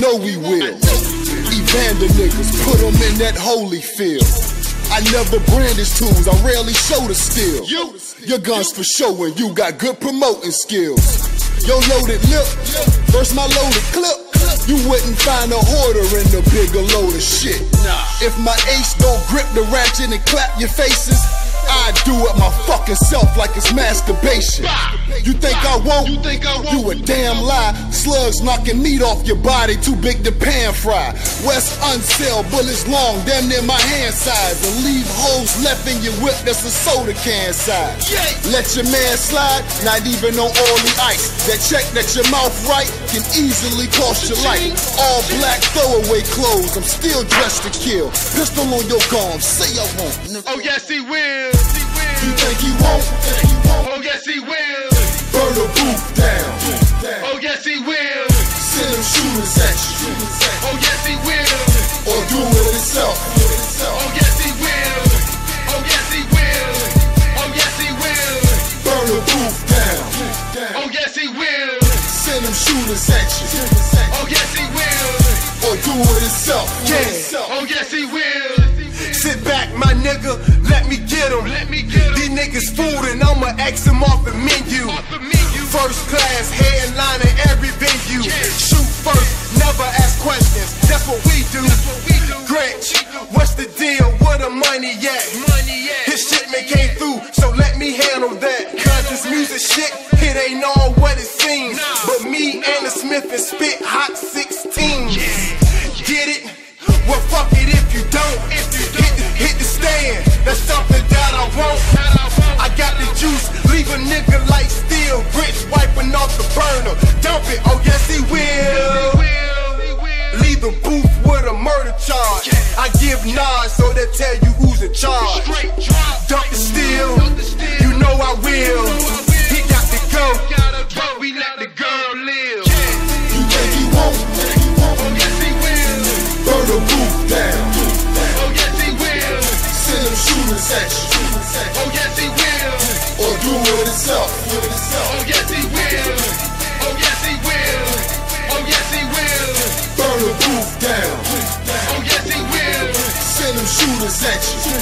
know we will. Evander niggas, put them in that Holyfield. I never brandish tools, I rarely show the steel. Your guns for showing you got good promoting skills. Your loaded lip versus my loaded clip. You wouldn't find a hoarder in the bigger load of shit. Nah. If my ace don't grip the ratchet and clap your faces, I do it my fucking self like it's masturbation. You think I won't? You think I won't? You a damn lie. Slugs knocking meat off your body, too big to pan fry. West unsell, bullets long, damn near my hand size. And leave holes left in your whip that's a soda can size. Let your man slide, not even on oily ice. That check that your mouth right can easily cost your life. All black throwaway clothes, I'm still dressed to kill. Pistol on your gum, say I won't. nigga. Oh yes he will. You think he won't? Oh yes he will. Burn the booth down. Oh yes he will. Send them shooters at you. Oh them shooters at you. Oh yes he will. Or do it himself. Yeah. Oh yes he will. Sit back, my nigga, let me get 'em. Let me get 'em. These niggas food and I'ma X them off the menu. Off the menu. First class, headline in every venue. Shoot first, never ask questions. That's what we do. what we do. Grinch, what's the deal? Where the money at? Money at. His shipment came through, so let me handle that. Cause this music shit, it ain't all what it seems. But me and the Smith and spit hot 16. Get it? Well, fuck it if you don't. If you Hit the, hit the stand, that's something that I want. I got the juice, leave a nigga like steel. Rich wiping off the burner. Dump it, oh yes he will. Leave the booth with a murder charge. I give nods so they tell you who's in charge. Dump the steel, you know I will. Oh yes he will. Or do it himself. Oh yes he will. Oh yes he will. Oh yes he will. Burn the booth down. Oh yes he will. Send them shooters at you.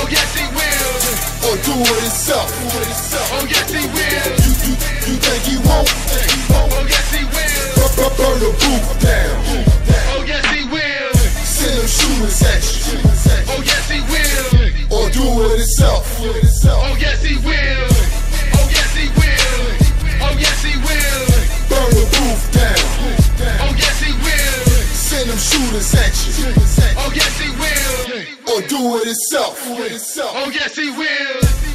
Oh yes he will. Or do it himself. Oh yes he will. You, you, you think he won't? Oh yes he will. Bur- bur- Burn the booth down. Oh yes he will. Send them shooters at you. Oh yes. Or do it himself. Oh yes he will. Oh yes he will. Oh yes he will. Burn the booth down. Oh yes he will. Send them shooters at you. Oh yes he will. Or do it himself. Oh yes he will.